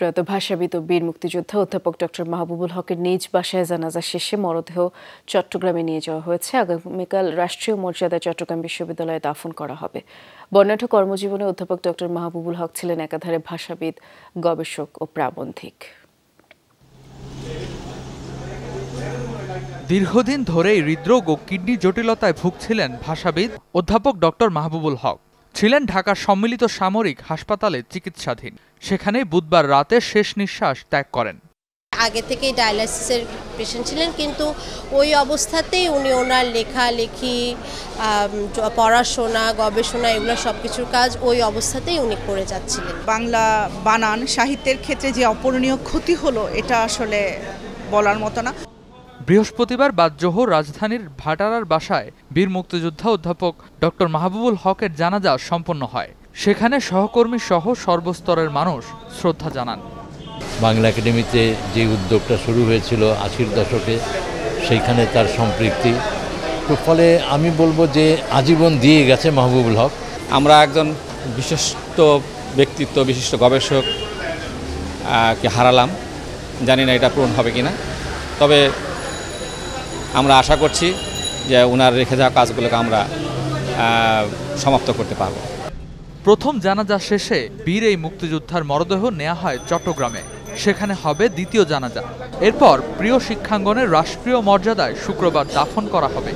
প্রয়াত ভাষাবিদ ও বীর মুক্তিযোদ্ধা অধ্যাপক ডক্টর মাহবুবুল হকের নিজ বাসায় জানাজা শেষে মরদেহ চট্টগ্রামে নিয়ে যাওয়া হয়েছে। আগামীকাল রাষ্ট্রীয় মর্যাদায় চট্টগ্রাম বিশ্ববিদ্যালয়ে দাফন করা হবে। বর্ণাঢ্য কর্মজীবনে অধ্যাপক ডক্টর মাহবুবুল হক ছিলেন একাধারে ভাষাবিদ, গবেষক ও প্রাবন্ধিক। দীর্ঘদিন ধরেই হৃদরোগ ও কিডনি জটিলতায় ভুগছিলেন ভাষাবিদ, অধ্যাপক ডক্টর মাহবুবুল হক। ছিলেন ঢাকার সম্মিলিত সামরিক হাসপাতালে চিকিৎসাধীন। সেখানে বুধবার রাতে শেষ নিঃশ্বাস ত্যাগ করেন। আগে থেকেই ডায়ালাইসিসের পেশেন্ট ছিলেন কিন্তু ওই অবস্থাতেই উনি ওনার লেখালেখি পড়াশোনা গবেষণা এগুলো সব কিছুর কাজ ওই অবস্থাতেই উনি করে যাচ্ছিলেন। বাংলা বানান সাহিত্যের ক্ষেত্রে যে অপূরণীয় ক্ষতি হলো এটা আসলে বলার মতো না। বৃহস্পতিবার বাদ জোহর রাজধানীর ভাটারার বাসায় বীর মুক্তিযোদ্ধা অধ্যাপক ডক্টর মাহবুবুল হকের জানাজা সম্পন্ন হয়। সেখানে সহকর্মী সহ সর্বস্তরের মানুষ শ্রদ্ধা জানান। বাংলা একাডেমিতে যে উদ্যোগটা শুরু হয়েছিল আশির দশকে সেইখানে তার সম্পৃক্তি। তো ফলে আমি বলব যে আজীবন দিয়ে গেছে মাহবুবুল হক। আমরা একজন বিশিষ্ট ব্যক্তিত্ব বিশিষ্ট গবেষক কে হারালাম। জানি না এটা পূরণ হবে কিনা। তবে আমরা আশা করছি যে ওনার রেখে যাওয়া কাজগুলোকে আমরা সমাপ্ত করতে পারব। প্রথম জানাজা শেষে বীর এই মুক্তিযোদ্ধার মরদেহ নেওয়া হয় চট্টগ্রামে। সেখানে হবে দ্বিতীয় জানাজা। এরপর প্রিয় শিক্ষাঙ্গনের রাষ্ট্রীয় মর্যাদায় শুক্রবার দাফন করা হবে।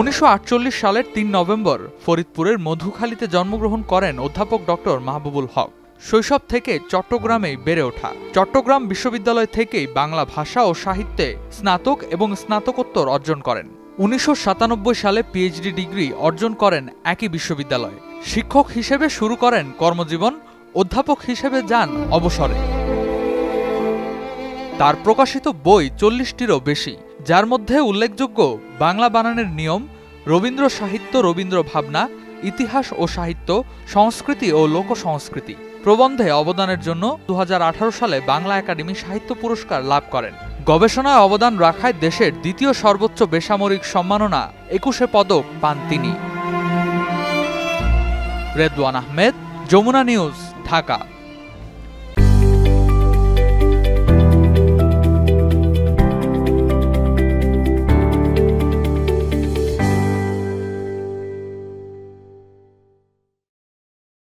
উনিশশো আটচল্লিশ সালের তিন নভেম্বর ফরিদপুরের মধুখালীতে জন্মগ্রহণ করেন অধ্যাপক ডক্টর মাহবুবুল হক। শৈশব থেকে চট্টগ্রামেই বেড়ে ওঠা। চট্টগ্রাম বিশ্ববিদ্যালয় থেকেই বাংলা ভাষা ও সাহিত্যে স্নাতক এবং স্নাতকোত্তর অর্জন করেন। উনিশশো সাতানব্বই সালে পিএইচডি ডিগ্রি অর্জন করেন একই বিশ্ববিদ্যালয়ে। শিক্ষক হিসেবে শুরু করেন কর্মজীবন, অধ্যাপক হিসেবে যান অবসরে। তার প্রকাশিত বই চল্লিশটিরও বেশি, যার মধ্যে উল্লেখযোগ্য বাংলা বানানের নিয়ম, রবীন্দ্র সাহিত্য রবীন্দ্র ভাবনা ইতিহাস ও সাহিত্য, সংস্কৃতি ও লোক সংস্কৃতি প্রবন্ধে অবদানের জন্য দু হাজার আঠারো সালে বাংলা একাডেমি সাহিত্য পুরস্কার লাভ করেন। গবেষণায় অবদান রাখায় দেশের দ্বিতীয় সর্বোচ্চ বেসামরিক সম্মাননা একুশে পদক পান তিনি। রেদওয়ান আহমেদ, যমুনা নিউজ, ঢাকা।